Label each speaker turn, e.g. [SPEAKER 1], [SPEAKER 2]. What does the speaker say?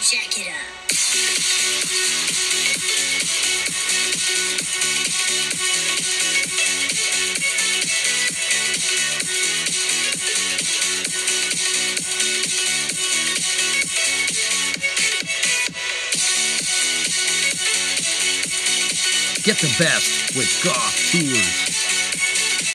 [SPEAKER 1] Jack it Get the best with Goth Tours.